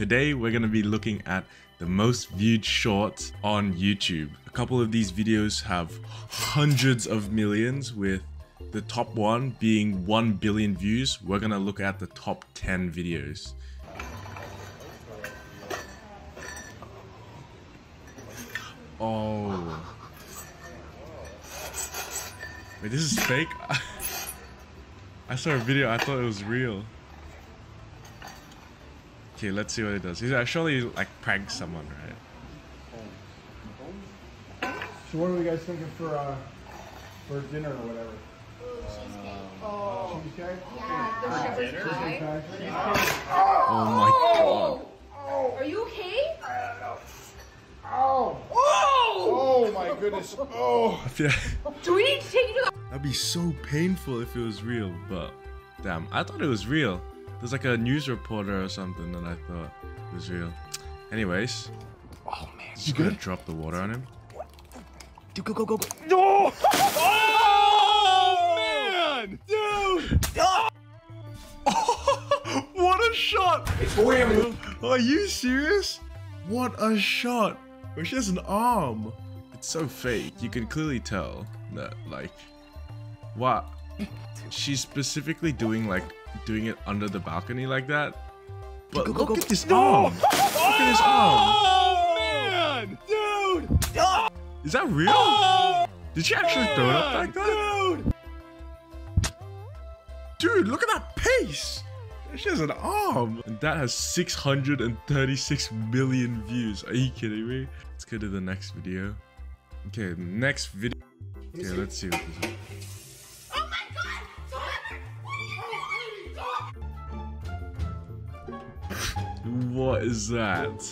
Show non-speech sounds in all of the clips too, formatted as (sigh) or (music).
Today we're going to be looking at the most viewed shorts on YouTube. A couple of these videos have hundreds of millions with the top one being 1 billion views. We're going to look at the top 10 videos. Oh. Wait, this is fake? (laughs) I saw a video, I thought it was real. Okay, let's see what it does. He's actually like pranked someone, right? So what are you guys thinking for uh, for dinner or whatever? Oh, Cheesecake? yeah, the shepherd's pie. Okay. Oh my god. Are you okay? Oh! Oh my goodness! Oh! I feel Do we need to take you to that'd be so painful if it was real, but damn, I thought it was real. There's like a news reporter or something and I thought was real. Anyways, Oh man! just gonna drop the water on him. Dude, go go go go! No! Oh, oh man! Dude! Ah! (laughs) what a shot! It's 4 a.m. Are you serious? What a shot! But she has an arm. It's so fake. You can clearly tell that, like, what? She's specifically doing like doing it under the balcony like that. But Go, go, look go, at this No! arm. Look at his arm. Oh man! Dude! Is that real? Oh, Did she actually throw it up like that? Dude! Dude, look at that pace! She has an arm! And that has 636 million views. Are you kidding me? Let's go to the next video. Okay, next video. Okay, let's see what this is. What is that?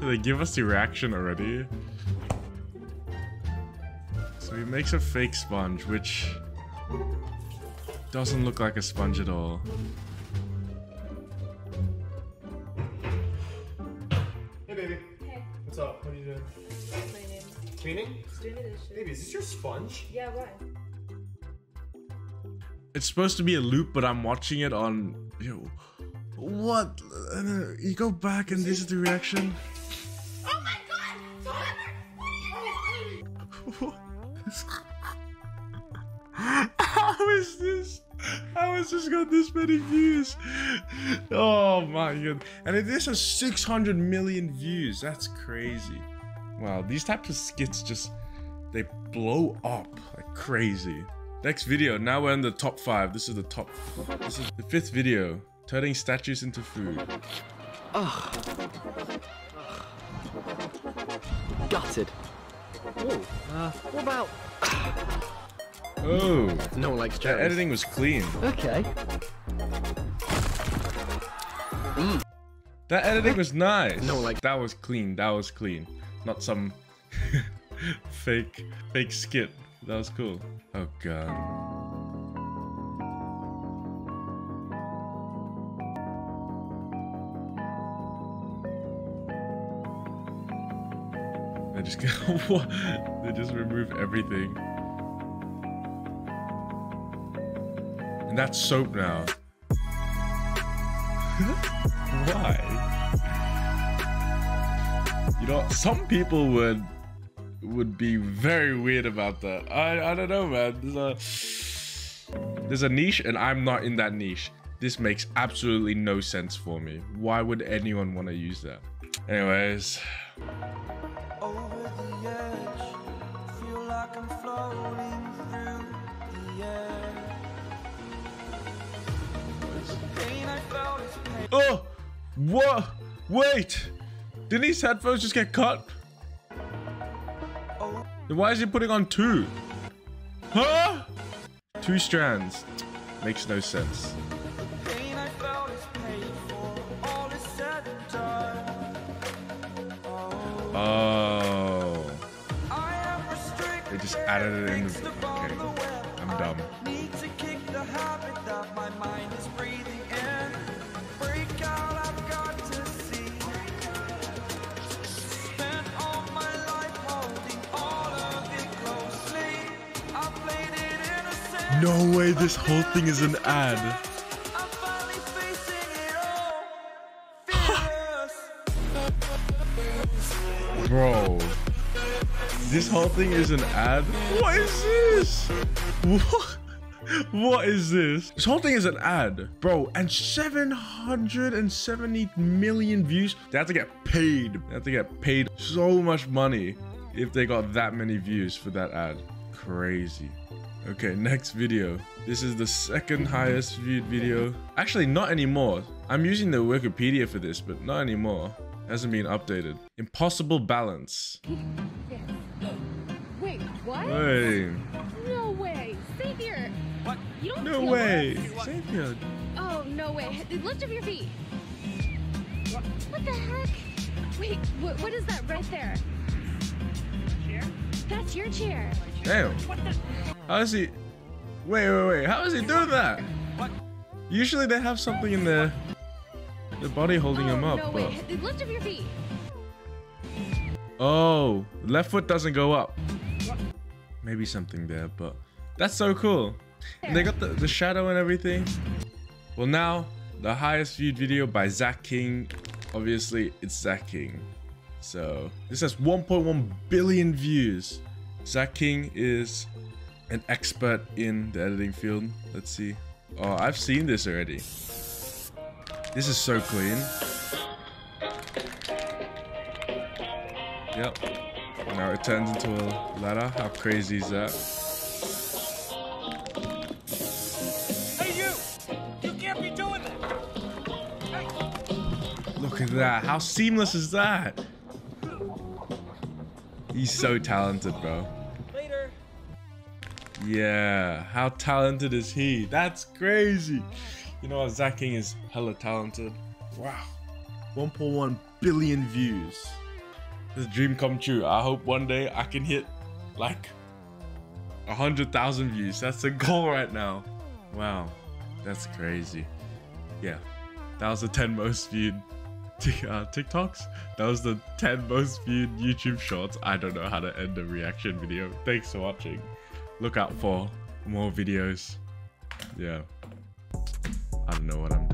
Did they give us the reaction already? So he makes a fake sponge, which doesn't look like a sponge at all. Hey baby. Hey, What's up? What are you doing? my name Cleaning? is doing the dishes. Baby, is this your sponge? Yeah, why? It's supposed to be a loop, but I'm watching it on. Yo, what? Uh, You go back and this is the reaction. Oh my god! How is this? How has this got this many views? Oh my god. And this has 600 million views. That's crazy. Wow, these types of skits just they blow up like crazy. Next video, now we're in the top five. This is the top this is the fifth video. Turning statues into food. Ugh. Gutted. Oh, uh, what about? Oh, No one likes that cherries. editing was clean. Okay. That editing was nice. No, like- that was clean. That was clean. Not some (laughs) fake fake skit. That was cool. Oh god. They just go (laughs) what? They just remove everything. And that's soap now. (laughs) Why? You know, some people would would be very weird about that. I I don't know, man. There's a there's a niche, and I'm not in that niche. This makes absolutely no sense for me. Why would anyone want to use that? Anyways, oh, what? Wait, didn't these headphones just get cut? Oh, Then why is he putting on two? Huh? Two strands. Makes no sense. pain I felt is paid for. All is said and done. Oh, Oh, I am restricted. they just added it in. The, okay. I'm dumb. No way this whole thing is an ad. Bro. This whole thing is an ad? What is this? What? What is this? This whole thing is an ad, bro. And 770 million views. They have to get paid. They have to get paid so much money if they got that many views for that ad. Crazy. Okay, next video. This is the second highest viewed video. Actually, not anymore. I'm using the Wikipedia for this, but not anymore. Hasn't been updated. Impossible balance. Wait, what? Hey, No way. Stay here. What? You don't no feel way. this? Xavier. Oh, no way. Lift up your feet. What the heck? Wait, what, what is that right there? Chair? That's your chair. Damn. How is he? Wait, wait, wait. How is he doing that? Usually they have something in their the body holding oh, him up. no but... way. Lift up your feet. Oh, left foot doesn't go up. Maybe something there, but that's so cool. And they got the, the shadow and everything. Well, now the highest viewed video by Zach King. Obviously, it's Zach King. So this has 1.1 billion views. Zach King is an expert in the editing field. Let's see. Oh, I've seen this already. This is so clean. Yep. Now it turns into a ladder. How crazy is that? Hey, you! You can't be doing that! Hey! Look at that. How seamless is that? He's so talented, bro. Yeah. How talented is he? That's crazy. You know what? Zach King is hella talented. Wow. 1.1 billion views. This dream come true. I hope one day I can hit like hundred thousand views. That's the (laughs) goal right now. Wow. That's crazy. Yeah. That was the 10 most viewed (laughs) uh, TikToks. That was the 10 most viewed YouTube shorts. I don't know how to end a reaction video. Thanks for watching. Look out for more videos. Yeah. I don't know what I'm